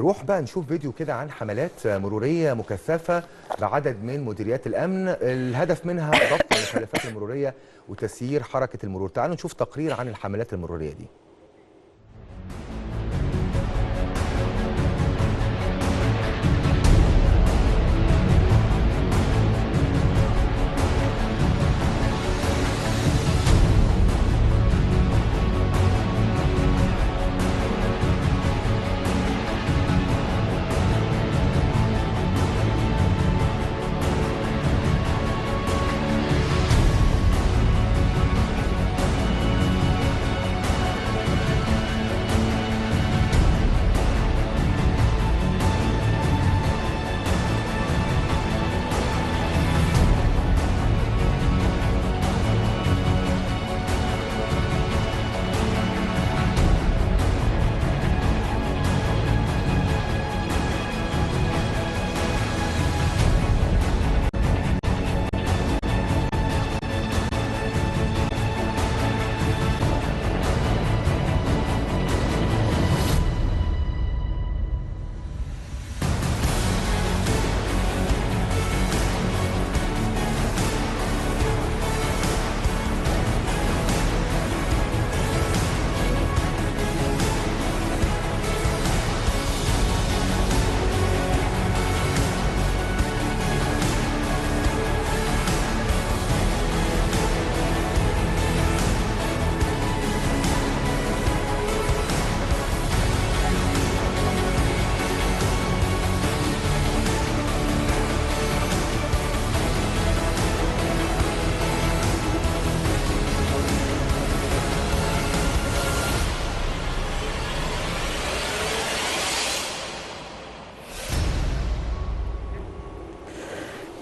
نروح بقى نشوف فيديو كده عن حملات مرورية مكثفة بعدد من مديريات الأمن. الهدف منها ضبط المخالفات المرورية وتسيير حركة المرور. تعالوا نشوف تقرير عن الحملات المرورية دي.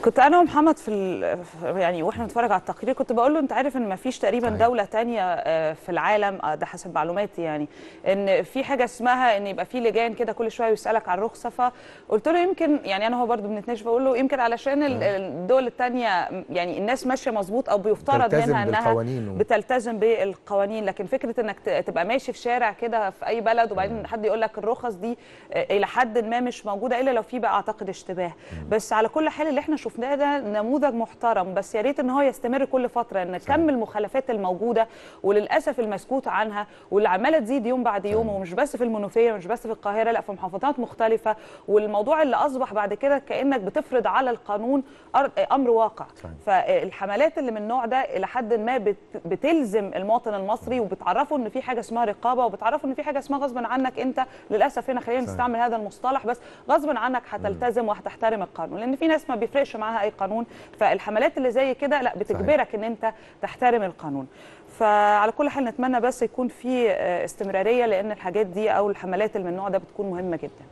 كنت أنا ومحمد في ال... يعني وإحنا بنتفرج على التقرير كنت بقول له أنت عارف إن ما فيش تقريبا صحيح. دولة تانية آه، في العالم آه، ده حسب معلوماتي يعني إن في حاجة اسمها إن يبقى في لجان كده كل شوية يسألك عن الرخصة فقلت له يمكن يعني أنا هو برضو بنتناقش بقول له يمكن علشان ال- الدول التانية يعني الناس ماشية مظبوط أو بيفترض منها إنها و- بتلتزم بالقوانين لكن فكرة إنك تبقى ماشي في شارع كده في أي بلد وبعدين حد يقول لك الرخص دي آه، إلى حد ما مش موجودة إلا لو في بقى أعتقد اشتباه. بس على كل حال اللي إحنا شفناه ده نموذج محترم بس يا ريت إن هو يستمر كل فترة إن كم المخالفات الموجودة وللأسف المسكوت عنها واللي عماله تزيد يوم بعد يوم ومش بس في المنوفية مش بس في القاهرة لأ في محافظات مختلفة. والموضوع اللي أصبح بعد كده كأنك بتفرض على القانون أمر واقع. صحيح. فالحملات اللي من النوع ده إلى حد ما بت- بتلزم المواطن المصري وبتعرفه إن في حاجة اسمها رقابة وبتعرفه إن في حاجة اسمها غصب عنك أنت. للأسف هنا خلينا. نستعمل هذا المصطلح بس غصب عنك هتلتزم وهتحترم القانون. لأن في ناس ما بيفرقش معاها أي قانون فالحملات اللي زي كده لا بتجبرك إن أنت تحترم القانون. فعلى كل حال نتمنى بس يكون في آه، استمرارية لأن الحاجات دي أو الحملات اللي من النوع ده بتكون مهمة جدا.